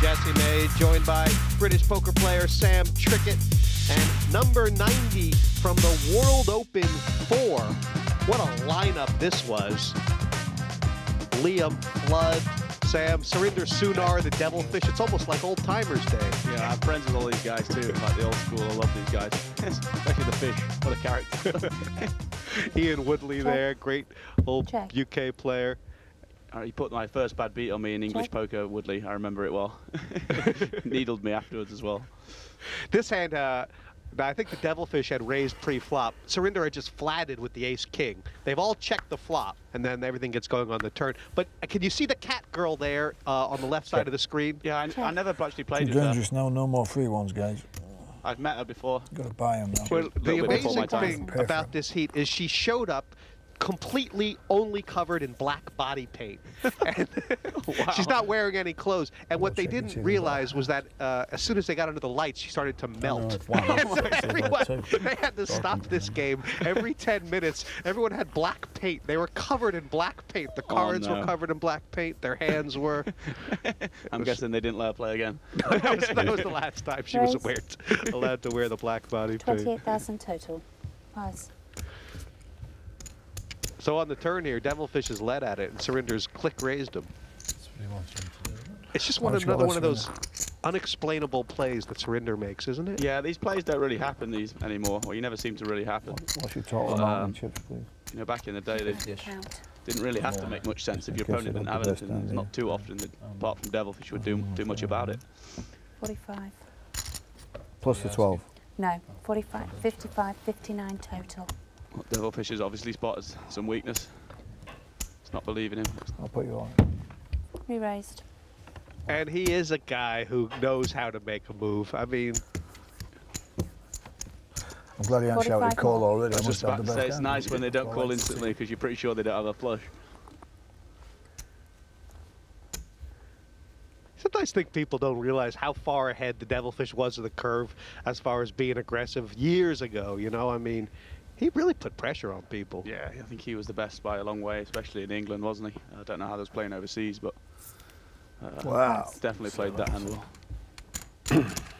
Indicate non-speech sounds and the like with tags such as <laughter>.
Jesse May, joined by British poker player Sam Trickett and number 90 from the World Open 4. What a lineup this was. Liam Flood, Sam, Surinder Sunar, the Devilfish. It's almost like old timers day. Yeah, I'm friends with all these guys too, like the old school. I love these guys, especially the fish. What a character. <laughs> <laughs> Ian Woodley Check. there, great old Check. UK player. Uh, he put my first bad beat on me in English Check. poker, Woodley. I remember it well. <laughs> <laughs> Needled me afterwards as well. This hand, uh, I think the Devilfish had raised pre-flop. Surinder had just flatted with the ace-king. They've all checked the flop, and then everything gets going on the turn. But uh, can you see the cat girl there uh, on the left side of the screen? Yeah, I, I never actually played with her. dangerous now. No more free ones, guys. I've met her before. Got to buy them now. Well, the little bit before my amazing thing about this heat is she showed up completely only covered in black body paint. <laughs> And She's not wearing any clothes. And what Well, they didn't see the realize was that uh, as soon as they got under the lights, she started to melt. if one <laughs> so everyone, they had to stop this game every <laughs> 10 minutes. Everyone had black paint. They were covered in black paint. The Oh, cards were covered in black paint. Their hands were. I'm guessing they didn't let her play again. that, was, that was the last time she was Raise. aware, allowed to wear the black body paint. 28,000 total. Prize. So on the turn here, Devilfish has led at it, and Surinder's click raised him. It's just one Why don't you another one of those unexplainable plays that Surinder makes, isn't it? Yeah, these plays don't really happen these anymore, or you never seem to really happen. What's your total Well, amount um, chips, please? You know, back in the day, they didn't really have to make much sense if your opponent didn't have the best anything. It's not too often that, apart from Devilfish, would do do much about it. 45. Plus the 12. No, 45, 55, 59 total. Devilfish has obviously spotted some weakness. It's not believing him. I'll put you on. We raised. And he is a guy who knows how to make a move. I mean, I'm glad he hasn't 45 shouted call already. I was just about to say it's nice when they don't call instantly because you're pretty sure they don't have a flush. sometimes I think people don't realize how far ahead the Devilfish was of the curve as far as being aggressive years ago. You know, I mean, he really put pressure on people. Yeah, I think he was the best by a long way, especially in England, wasn't he? I don't know how they was playing overseas, but uh, Wow. definitely played that hand well. <clears throat>